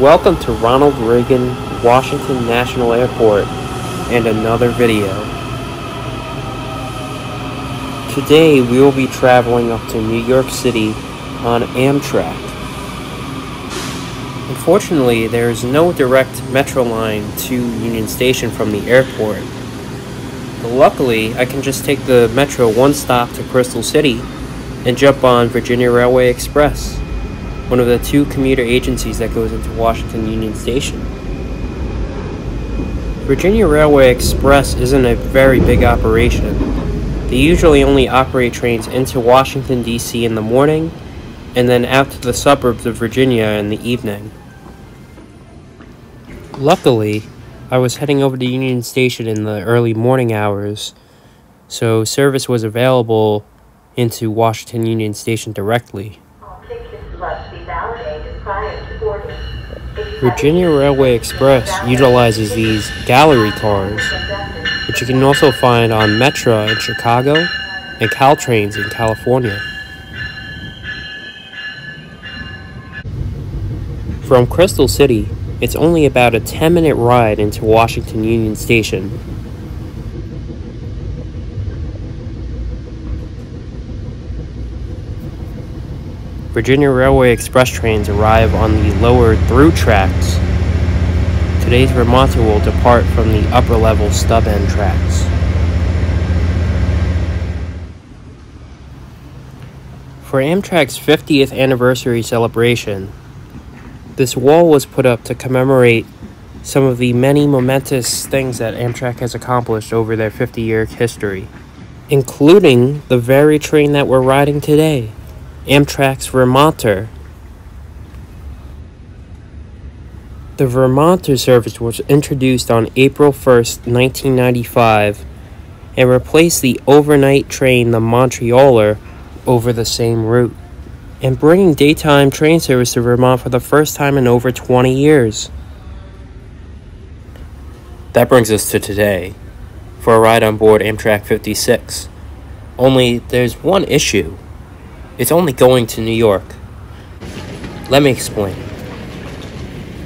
Welcome to Ronald Reagan Washington National Airport and another video. Today we will be traveling up to New York City on Amtrak. Unfortunately, there is no direct metro line to Union Station from the airport. But luckily, I can just take the metro one stop to Crystal City and jump on Virginia Railway Express one of the two commuter agencies that goes into Washington Union Station. Virginia Railway Express isn't a very big operation. They usually only operate trains into Washington, D.C. in the morning and then out to the suburbs of Virginia in the evening. Luckily, I was heading over to Union Station in the early morning hours, so service was available into Washington Union Station directly. Virginia Railway Express utilizes these gallery cars, which you can also find on Metra in Chicago and Caltrains in California. From Crystal City, it's only about a 10 minute ride into Washington Union Station Virginia Railway Express trains arrive on the lower through tracks. Today's Vermonter will depart from the upper level stub end tracks. For Amtrak's 50th anniversary celebration, this wall was put up to commemorate some of the many momentous things that Amtrak has accomplished over their 50 year history, including the very train that we're riding today. Amtrak's Vermonter. The Vermonter service was introduced on April 1st, 1995, and replaced the overnight train, the Montrealer, over the same route, and bringing daytime train service to Vermont for the first time in over 20 years. That brings us to today, for a ride on board Amtrak 56. Only there's one issue. It's only going to New York. Let me explain.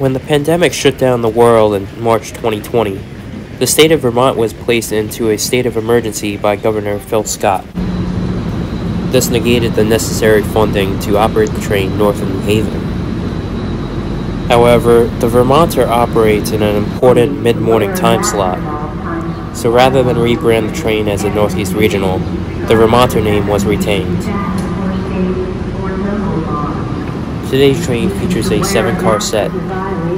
When the pandemic shut down the world in March 2020, the state of Vermont was placed into a state of emergency by Governor Phil Scott. This negated the necessary funding to operate the train north of New Haven. However, the Vermonter operates in an important mid morning time slot, so rather than rebrand the train as a Northeast Regional, the Vermonter name was retained. Today's train features a seven car set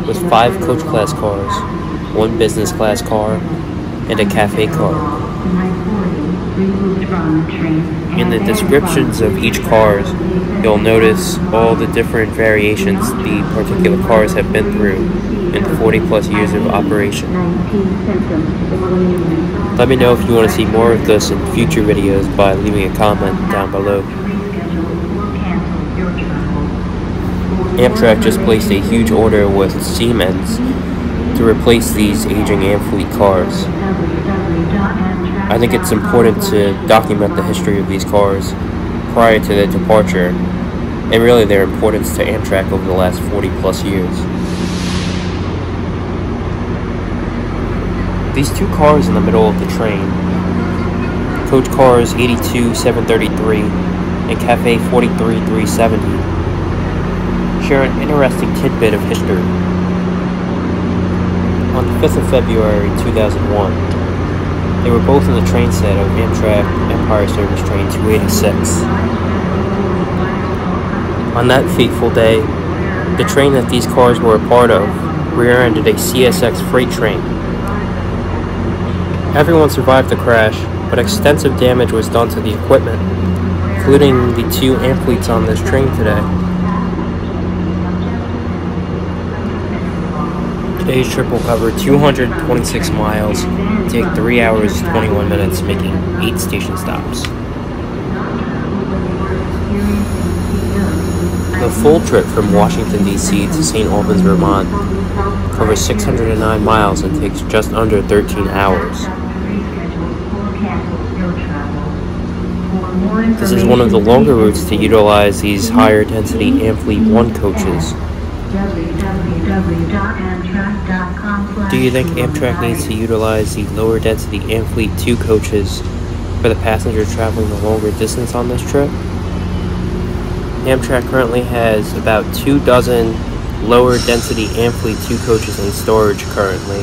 with five coach class cars, one business class car, and a cafe car. In the descriptions of each cars, you'll notice all the different variations the particular cars have been through in 40 plus years of operation. Let me know if you want to see more of this in future videos by leaving a comment down below. Amtrak just placed a huge order with Siemens to replace these aging Amfleet cars. I think it's important to document the history of these cars prior to their departure and really their importance to Amtrak over the last 40 plus years. These two cars in the middle of the train, Coach Cars 82 733 and Cafe 43 370, share an interesting tidbit of history. On the 5th of February 2001, they were both in the train set of Amtrak Empire Service Train 286. On that fateful day, the train that these cars were a part of rear-ended a CSX freight train. Everyone survived the crash, but extensive damage was done to the equipment, including the two Amfleets on this train today. Today's trip will cover 226 miles, take 3 hours 21 minutes, making 8 station stops. The full trip from Washington, D.C. to St. Albans, Vermont covers 609 miles and takes just under 13 hours. This is one of the longer routes to utilize these higher density Amfleet 1 coaches Do you think Amtrak needs to utilize the lower density Amfleet 2 coaches for the passenger traveling the longer distance on this trip? Amtrak currently has about two dozen lower density Amfleet 2 coaches in storage currently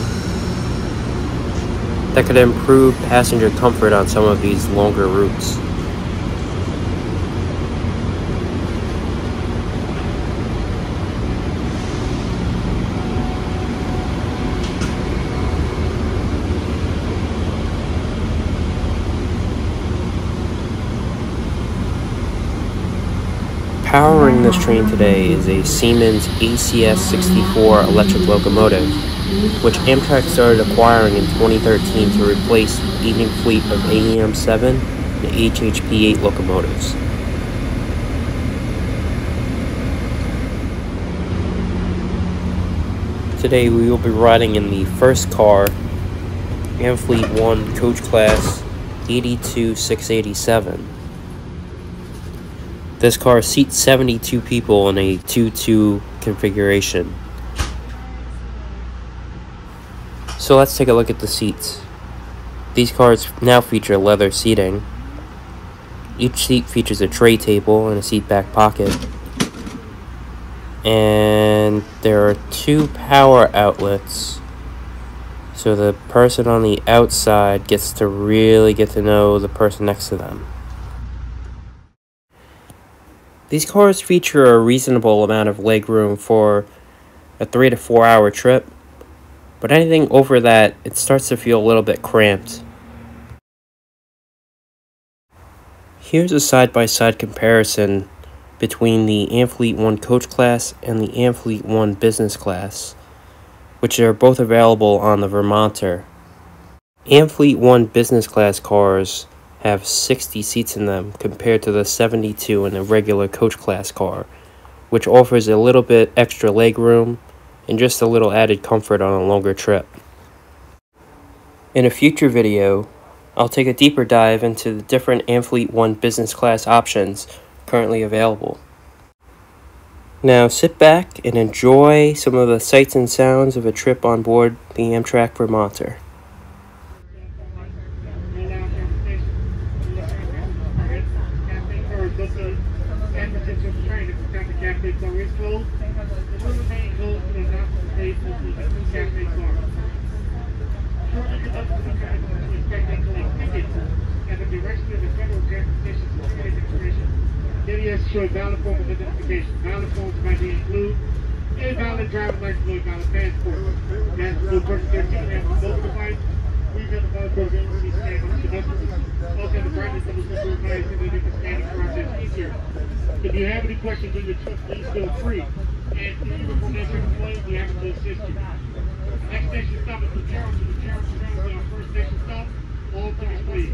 that could improve passenger comfort on some of these longer routes. Powering this train today is a Siemens ACS-64 electric locomotive, which Amtrak started acquiring in 2013 to replace the aging fleet of AEM-7 and HHP-8 locomotives. Today we will be riding in the first car, Amfleet 1 Coach Class 82687. This car seats 72 people in a 2-2 configuration. So let's take a look at the seats. These cars now feature leather seating. Each seat features a tray table and a seat back pocket. And there are two power outlets. So the person on the outside gets to really get to know the person next to them. These cars feature a reasonable amount of legroom for a three to four hour trip, but anything over that, it starts to feel a little bit cramped. Here's a side-by-side -side comparison between the Amfleet 1 coach class and the Amfleet 1 business class, which are both available on the Vermonter. Amfleet 1 business class cars have 60 seats in them compared to the 72 in a regular coach class car, which offers a little bit extra leg room and just a little added comfort on a longer trip. In a future video, I'll take a deeper dive into the different Amfleet 1 business class options currently available. Now sit back and enjoy some of the sights and sounds of a trip on board the Amtrak Vermonter. Valid form of identification. Valid forms might include a valid driver's license or a valid passport. Passport person 13 has a mobile device. Have the barcode agency scan on the domestic. Also the brightness of the simple device so they can scan the easier. If you have any questions on your trip, please feel free. And if you from that trip we have to assist you. Next station stop is the Charleston. The Road is our first station stop. All tickets please.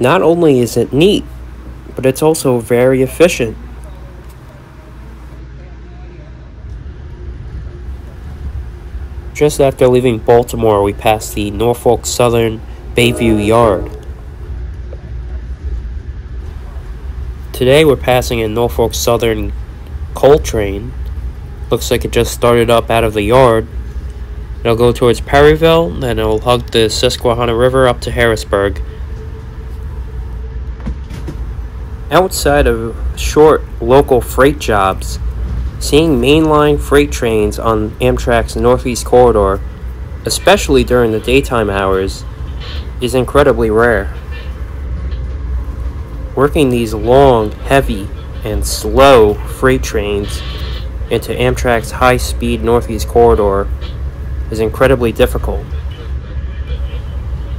Not only is it neat, but it's also very efficient. Just after leaving Baltimore, we passed the Norfolk Southern Bayview Yard. Today we're passing a Norfolk Southern coal train. Looks like it just started up out of the yard. It'll go towards Perryville, then it'll hug the Susquehanna River up to Harrisburg. Outside of short local freight jobs, seeing mainline freight trains on Amtrak's Northeast Corridor, especially during the daytime hours, is incredibly rare. Working these long, heavy, and slow freight trains into Amtrak's high speed Northeast Corridor is incredibly difficult.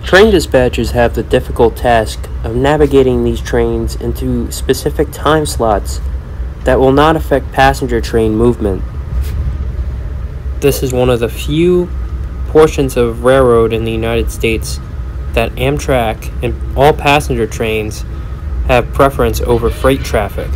Train dispatchers have the difficult task of navigating these trains into specific time slots that will not affect passenger train movement. This is one of the few portions of railroad in the United States that Amtrak and all passenger trains have preference over freight traffic.